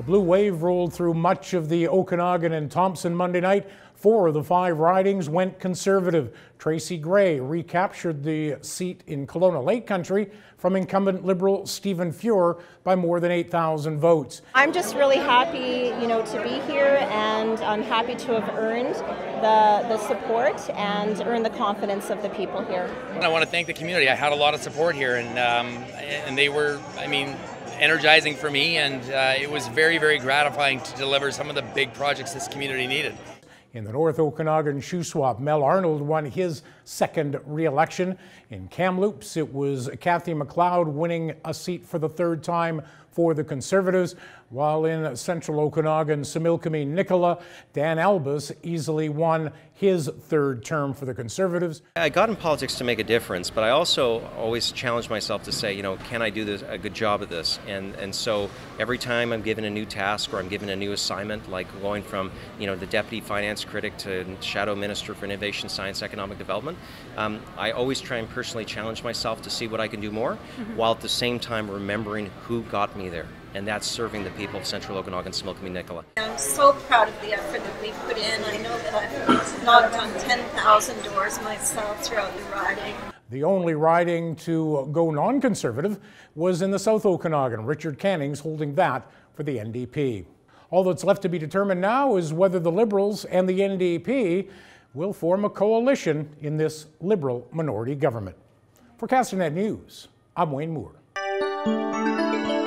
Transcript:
A blue wave rolled through much of the Okanagan and Thompson Monday night. Four of the five ridings went conservative. Tracy Gray recaptured the seat in Kelowna Lake Country from incumbent Liberal Stephen Fuhr by more than 8,000 votes. I'm just really happy, you know, to be here, and I'm happy to have earned the, the support and earned the confidence of the people here. I want to thank the community. I had a lot of support here, and um, and they were, I mean, energizing for me, and uh, it was very, very gratifying to deliver some of the big projects this community needed. In the North Okanagan Shuswap, Mel Arnold won his second re-election. In Kamloops, it was Cathy McLeod winning a seat for the third time for the Conservatives, while in Central Okanagan, Similkameen Nicola, Dan Albas easily won his third term for the Conservatives. I got in politics to make a difference, but I also always challenge myself to say, you know, can I do this, a good job of this? And and so every time I'm given a new task or I'm given a new assignment, like going from, you know, the deputy finance critic to shadow minister for innovation, science, economic development, um, I always try and personally challenge myself to see what I can do more, mm-hmm. while at the same time remembering who got me there and that's serving the people of Central Okanagan, Similkameen Nicola. I'm so proud of the effort that we put in. I know that I've knocked on 10,000 doors myself throughout the riding. The only riding to go non-conservative was in the South Okanagan. Richard Cannings holding that for the NDP. All that's left to be determined now is whether the Liberals and the NDP will form a coalition in this Liberal minority government. For Castanet News, I'm Wayne Moore.